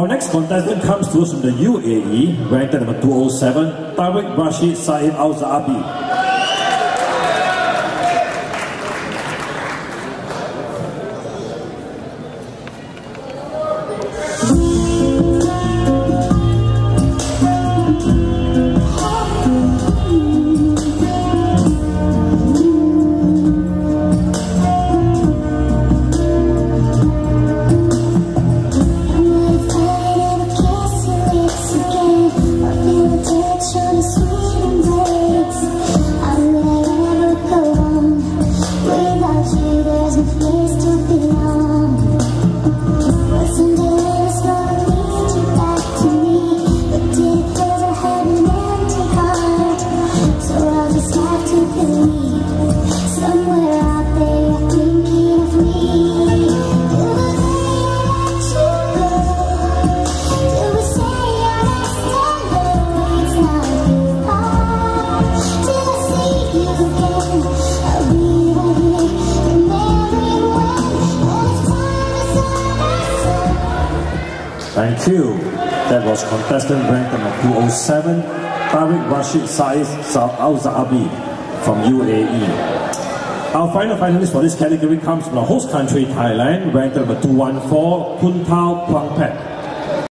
Our next contestant comes to us from the UAE, ranked at number 207, Tareq Rashid Said Al Zaabi. Thank you. That was contestant ranked number 207, Tareq Rashid Said Al Zaabi from UAE. Our final finalist for this category comes from the host country, Thailand, ranked number 214, Kuntao Plangpet.